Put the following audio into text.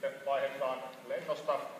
sitten vaihdetaan lennosta.